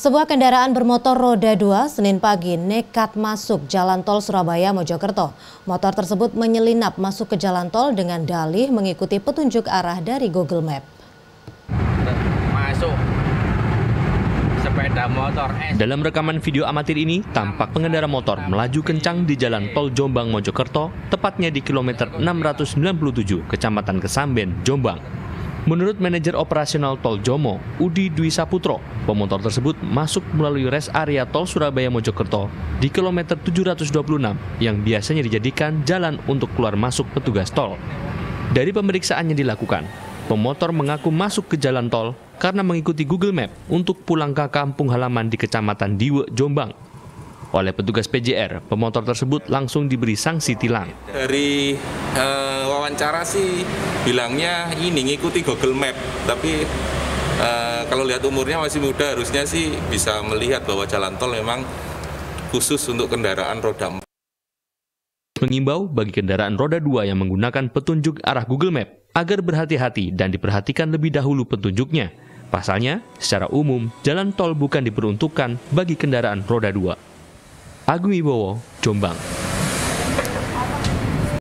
Sebuah kendaraan bermotor roda 2 Senin pagi nekat masuk jalan tol Surabaya Mojokerto. Motor tersebut menyelinap masuk ke jalan tol dengan dalih mengikuti petunjuk arah dari Google Map. Masuk sepeda motor S. Dalam rekaman video amatir ini, tampak pengendara motor melaju kencang di jalan tol Jombang Mojokerto, tepatnya di kilometer 697, Kecamatan Kesamben, Jombang. Menurut manajer operasional Tol Jomo, Udi Dwi Saputro, pemotor tersebut masuk melalui res area Tol Surabaya Mojokerto di kilometer 726 yang biasanya dijadikan jalan untuk keluar masuk petugas tol. Dari pemeriksaan yang dilakukan, pemotor mengaku masuk ke jalan tol karena mengikuti Google Map untuk pulang ke kampung halaman di Kecamatan Diwe, Jombang. Oleh petugas PJR, pemotor tersebut langsung diberi sanksi tilang. Dari uh, wawancara sih bilangnya ini ngikuti Google Map, tapi uh, kalau lihat umurnya masih muda harusnya sih bisa melihat bahwa jalan tol memang khusus untuk kendaraan roda 4 mengimbau bagi kendaraan roda 2 yang menggunakan petunjuk arah Google Map agar berhati-hati dan diperhatikan lebih dahulu petunjuknya. Pasalnya, secara umum, jalan tol bukan diperuntukkan bagi kendaraan roda 2. Agung Wibowo, Jombang.